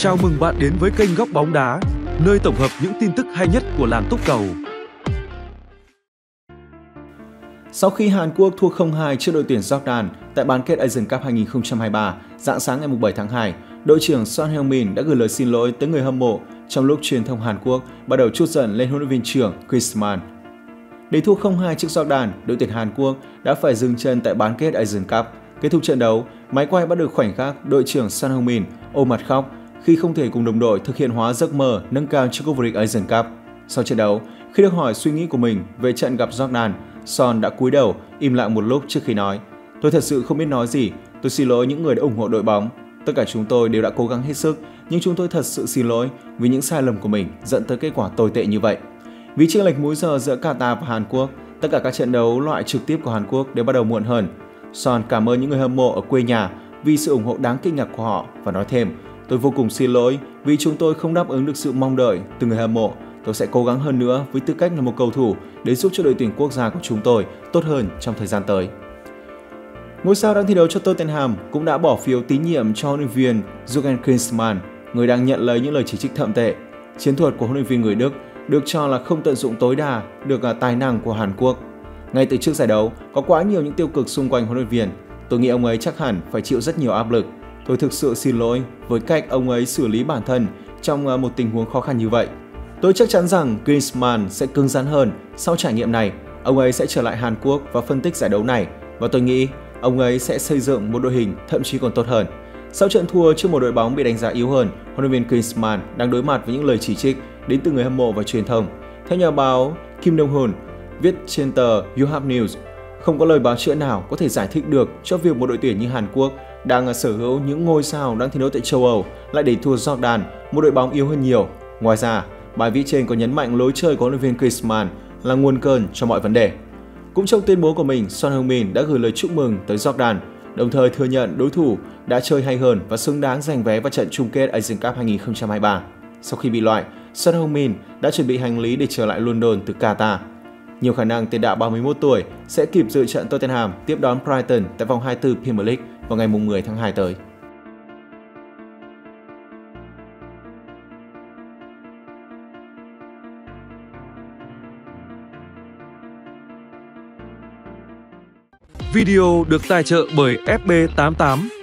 Chào mừng bạn đến với kênh Góc Bóng Đá, nơi tổng hợp những tin tức hay nhất của làng túc cầu. Sau khi Hàn Quốc thua 0-2 trước đội tuyển Jordan tại bán kết Asian Cup 2023, dạng sáng ngày 7 tháng 2, đội trưởng Son Heung-min đã gửi lời xin lỗi tới người hâm mộ trong lúc truyền thông Hàn Quốc bắt đầu chút giận lên huấn luyện viên trưởng Chris Mann. Để thua 0-2 trước Jordan, đội tuyển Hàn Quốc đã phải dừng chân tại bán kết Asian Cup. Kết thúc trận đấu, máy quay bắt được khoảnh khắc đội trưởng Son Heung-min ôm mặt khóc khi không thể cùng đồng đội thực hiện hóa giấc mơ nâng cao chức vô địch Asian Cup. Sau trận đấu, khi được hỏi suy nghĩ của mình về trận gặp Jordan, Son đã cúi đầu, im lặng một lúc trước khi nói Tôi thật sự không biết nói gì, tôi xin lỗi những người đã ủng hộ đội bóng. Tất cả chúng tôi đều đã cố gắng hết sức, nhưng chúng tôi thật sự xin lỗi vì những sai lầm của mình dẫn tới kết quả tồi tệ như vậy. Vì chênh lệch múi giờ giữa Qatar và Hàn Quốc, tất cả các trận đấu loại trực tiếp của Hàn Quốc đều bắt đầu muộn hơn. Son cảm ơn những người hâm mộ ở quê nhà vì sự ủng hộ đáng kinh ngạc của họ và nói thêm Tôi vô cùng xin lỗi vì chúng tôi không đáp ứng được sự mong đợi từ người hâm mộ. Tôi sẽ cố gắng hơn nữa với tư cách là một cầu thủ để giúp cho đội tuyển quốc gia của chúng tôi tốt hơn trong thời gian tới. Ngôi sao đang thi đấu cho Tottenham cũng đã bỏ phiếu tín nhiệm cho huấn luyện viên Jurgen Klinsmann, người đang nhận lấy những lời chỉ trích thậm tệ. Chiến thuật của huấn luyện viên người Đức được cho là không tận dụng tối đa được à, tài năng của Hàn Quốc. Ngay từ trước giải đấu, có quá nhiều những tiêu cực xung quanh huấn luyện viên. Tôi nghĩ ông ấy chắc hẳn phải chịu rất nhiều áp lực Tôi thực sự xin lỗi với cách ông ấy xử lý bản thân trong ờ, một tình huống khó khăn như vậy. Tôi chắc chắn rằng Griezmann sẽ cứng rắn hơn sau trải nghiệm này. Ông ấy sẽ trở lại Hàn Quốc và phân tích giải đấu này và tôi nghĩ ông ấy sẽ xây dựng một đội hình thậm chí còn tốt hơn. Sau trận thua trước một đội bóng bị đánh giá yếu hơn, huấn luyện viên Griezmann đang đối mặt với những lời chỉ trích đến từ người hâm mộ và truyền thông. Theo nhà báo Kim Dong Hoon viết trên tờ Yonhap News, không có lời báo chữa nào có thể giải thích được cho việc một đội tuyển như Hàn Quốc đang sở hữu những ngôi sao đang thi đấu tại châu Âu lại để thua Jordan, một đội bóng yếu hơn nhiều. Ngoài ra, bài viết trên có nhấn mạnh lối chơi của huấn luyện viên Griezmann là nguồn cơn cho mọi vấn đề. Cũng trong tuyên bố của mình, Son Heung-min đã gửi lời chúc mừng tới Jordan, đồng thời thừa nhận đối thủ đã chơi hay hơn và xứng đáng giành vé vào trận chung kết Asian Cup 2023. Sau khi bị loại, Son Heung-min đã chuẩn bị hành lý để trở lại London từ Qatar nhiều khả năng tiền đạo 31 tuổi sẽ kịp dự trận Tottenham tiếp đón Brighton tại vòng 24 Premier League vào ngày 10 tháng 2 tới. Video được tài trợ bởi FB88